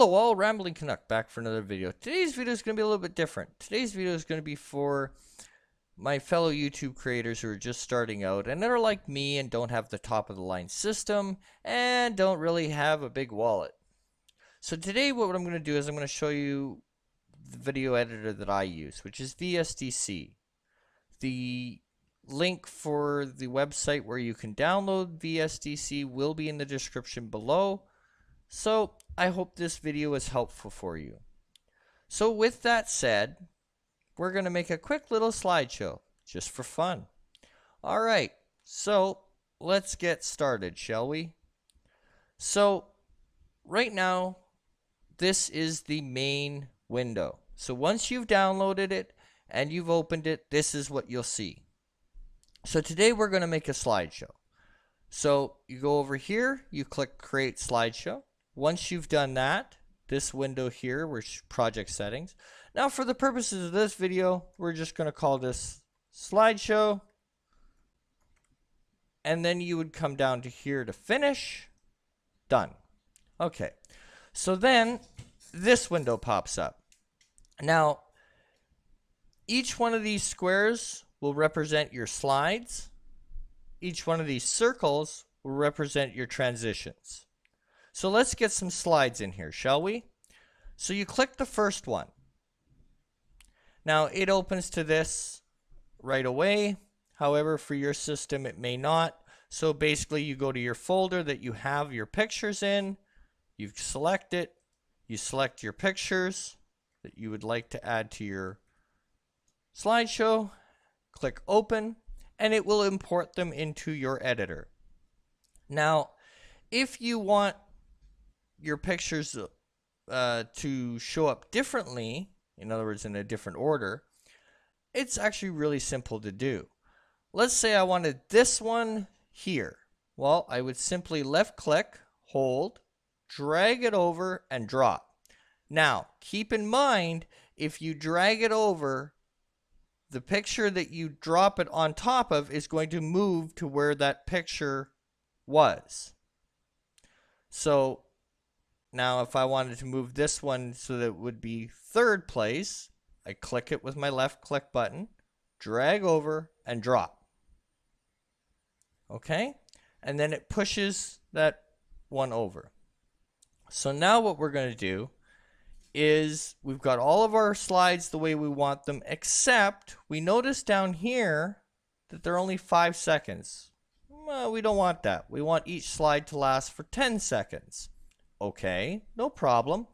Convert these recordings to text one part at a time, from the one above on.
Hello all, Rambling Canuck back for another video. Today's video is going to be a little bit different. Today's video is going to be for my fellow YouTube creators who are just starting out and that are like me and don't have the top of the line system and don't really have a big wallet. So today what I'm going to do is I'm going to show you the video editor that I use, which is VSDC. The link for the website where you can download VSDC will be in the description below. So I hope this video is helpful for you. So with that said, we're going to make a quick little slideshow just for fun. All right, so let's get started, shall we? So right now, this is the main window. So once you've downloaded it and you've opened it, this is what you'll see. So today we're going to make a slideshow. So you go over here, you click create slideshow. Once you've done that, this window here, which project settings. Now for the purposes of this video, we're just going to call this slideshow. And then you would come down to here to finish. Done. Okay. So then this window pops up. Now, each one of these squares will represent your slides. Each one of these circles will represent your transitions. So let's get some slides in here, shall we? So you click the first one. Now it opens to this right away. However, for your system, it may not. So basically you go to your folder that you have your pictures in. You select it. You select your pictures that you would like to add to your slideshow. Click open and it will import them into your editor. Now, if you want your pictures uh, to show up differently, in other words, in a different order, it's actually really simple to do. Let's say I wanted this one here. Well, I would simply left click, hold, drag it over, and drop. Now, keep in mind, if you drag it over, the picture that you drop it on top of is going to move to where that picture was. So now, if I wanted to move this one so that it would be third place, I click it with my left click button, drag over, and drop. Okay? And then it pushes that one over. So now what we're going to do is we've got all of our slides the way we want them, except we notice down here that they're only 5 seconds. Well, we don't want that. We want each slide to last for 10 seconds. Okay, no problem.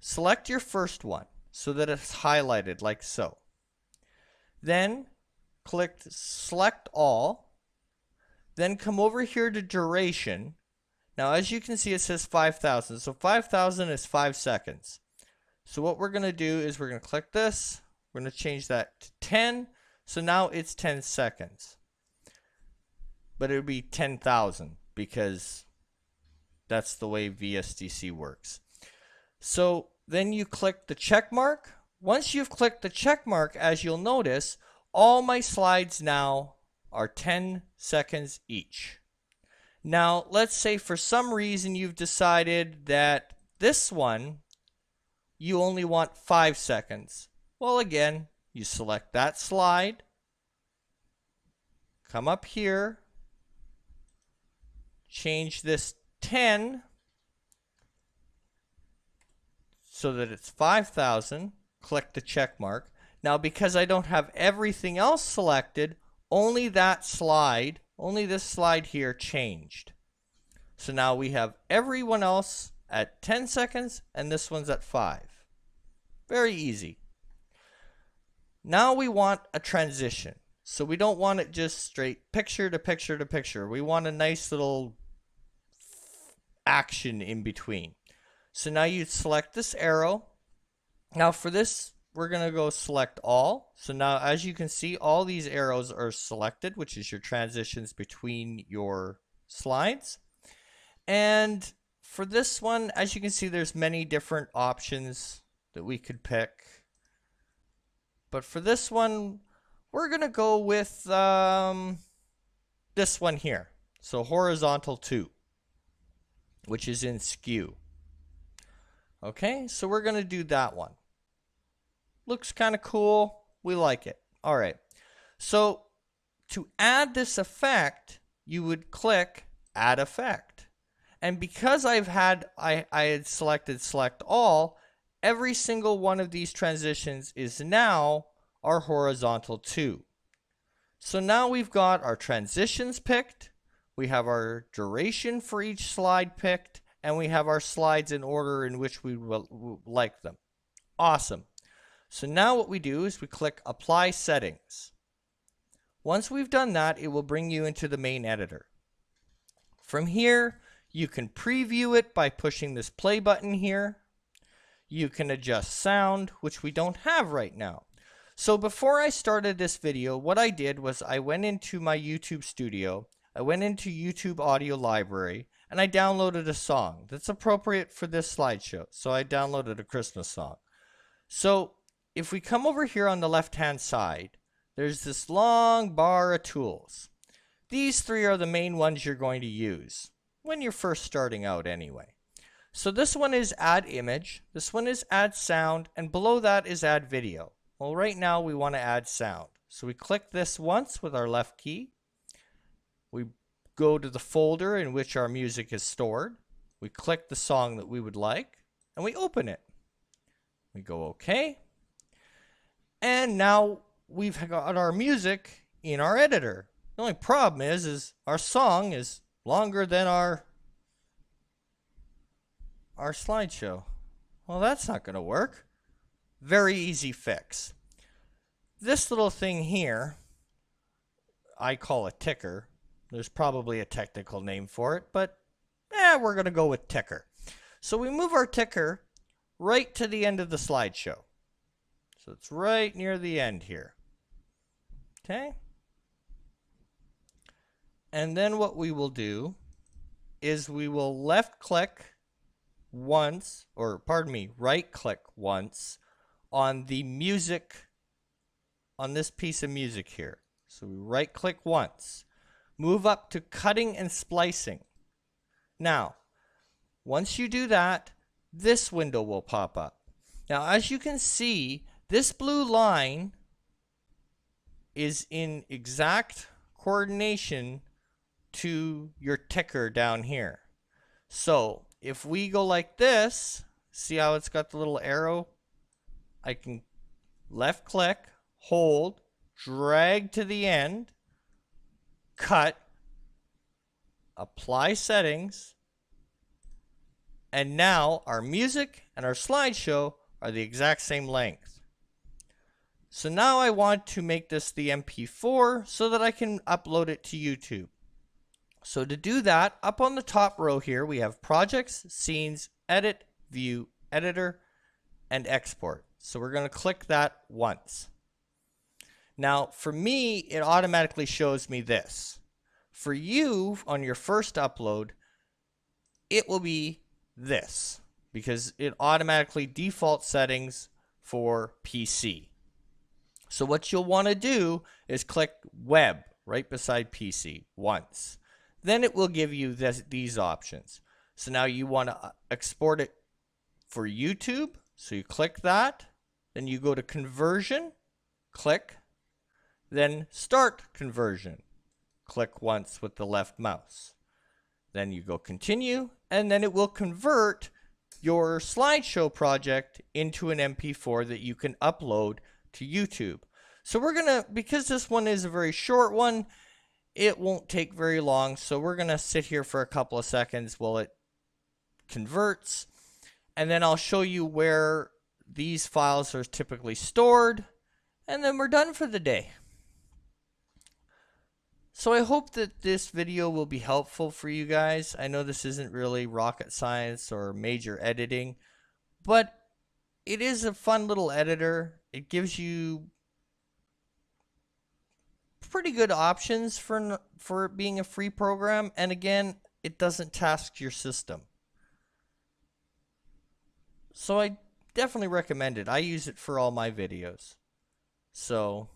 Select your first one so that it's highlighted like so. Then click select all. Then come over here to duration. Now as you can see it says 5,000. So 5,000 is 5 seconds. So what we're going to do is we're going to click this. We're going to change that to 10. So now it's 10 seconds. But it would be 10,000 because that's the way VSDC works. So then you click the check mark. Once you've clicked the check mark, as you'll notice, all my slides now are 10 seconds each. Now, let's say for some reason you've decided that this one, you only want 5 seconds. Well, again, you select that slide, come up here, change this 10 so that it's 5,000. Click the check mark. Now, because I don't have everything else selected, only that slide, only this slide here changed. So now we have everyone else at 10 seconds and this one's at 5. Very easy. Now we want a transition. So we don't want it just straight picture to picture to picture. We want a nice little action in between. So now you select this arrow. Now for this, we're going to go select all. So now as you can see, all these arrows are selected, which is your transitions between your slides. And for this one, as you can see, there's many different options that we could pick. But for this one, we're going to go with um, this one here. So horizontal 2 which is in skew. Okay, so we're going to do that one. Looks kind of cool. We like it. All right. So to add this effect, you would click add effect. And because I've had I, I had selected select all, every single one of these transitions is now our horizontal 2. So now we've got our transitions picked, we have our duration for each slide picked, and we have our slides in order in which we will like them. Awesome. So now what we do is we click Apply Settings. Once we've done that, it will bring you into the main editor. From here, you can preview it by pushing this play button here. You can adjust sound, which we don't have right now. So before I started this video, what I did was I went into my YouTube studio, I went into YouTube Audio Library, and I downloaded a song that's appropriate for this slideshow. So I downloaded a Christmas song. So if we come over here on the left-hand side, there's this long bar of tools. These three are the main ones you're going to use when you're first starting out anyway. So this one is add image, this one is add sound, and below that is add video. Well, right now we want to add sound. So we click this once with our left key. We go to the folder in which our music is stored. We click the song that we would like and we open it. We go OK. And now we've got our music in our editor. The only problem is, is our song is longer than our our slideshow. Well, that's not going to work. Very easy fix. This little thing here, I call a ticker. There's probably a technical name for it, but eh, we're going to go with ticker. So we move our ticker right to the end of the slideshow. So it's right near the end here. Okay? And then what we will do is we will left click once, or pardon me, right click once on the music, on this piece of music here. So we right click once, move up to cutting and splicing. Now, once you do that, this window will pop up. Now, as you can see, this blue line is in exact coordination to your ticker down here. So if we go like this, see how it's got the little arrow I can left click, hold, drag to the end, cut, apply settings, and now our music and our slideshow are the exact same length. So now I want to make this the MP4 so that I can upload it to YouTube. So to do that, up on the top row here, we have projects, scenes, edit, view, editor, and export. So we're going to click that once. Now, for me, it automatically shows me this. For you, on your first upload, it will be this because it automatically default settings for PC. So what you'll want to do is click web right beside PC once. Then it will give you this, these options. So now you want to uh, export it for YouTube. So you click that. Then you go to conversion, click, then start conversion. Click once with the left mouse. Then you go continue, and then it will convert your slideshow project into an MP4 that you can upload to YouTube. So we're going to, because this one is a very short one, it won't take very long. So we're going to sit here for a couple of seconds while it converts. And then I'll show you where these files are typically stored, and then we're done for the day. So I hope that this video will be helpful for you guys. I know this isn't really rocket science or major editing, but it is a fun little editor. It gives you pretty good options for for being a free program and again, it doesn't task your system. So I definitely recommend it. I use it for all my videos. So,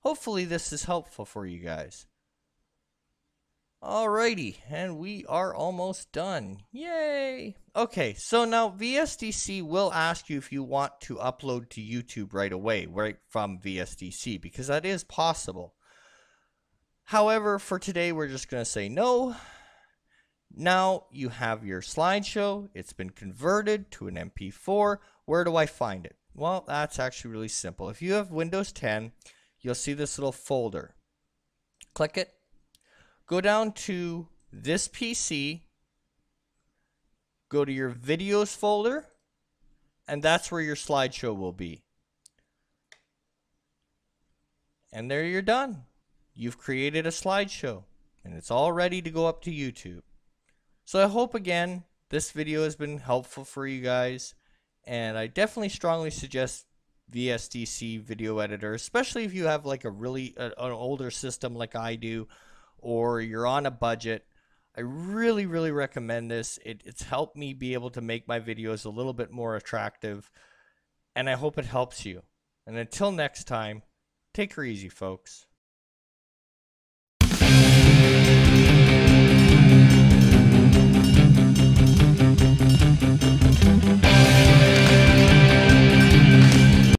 hopefully this is helpful for you guys. Alrighty, and we are almost done. Yay! Okay, so now VSDC will ask you if you want to upload to YouTube right away, right from VSDC, because that is possible. However, for today, we're just going to say no. Now you have your slideshow. It's been converted to an MP4. Where do I find it? Well, that's actually really simple. If you have Windows 10, you'll see this little folder. Click it. Go down to this PC go to your videos folder, and that's where your slideshow will be. And there you're done. You've created a slideshow, and it's all ready to go up to YouTube. So I hope again this video has been helpful for you guys, and I definitely strongly suggest VSDC video editor, especially if you have like a really uh, an older system like I do, or you're on a budget I really, really recommend this. It, it's helped me be able to make my videos a little bit more attractive, and I hope it helps you. And until next time, take her easy, folks.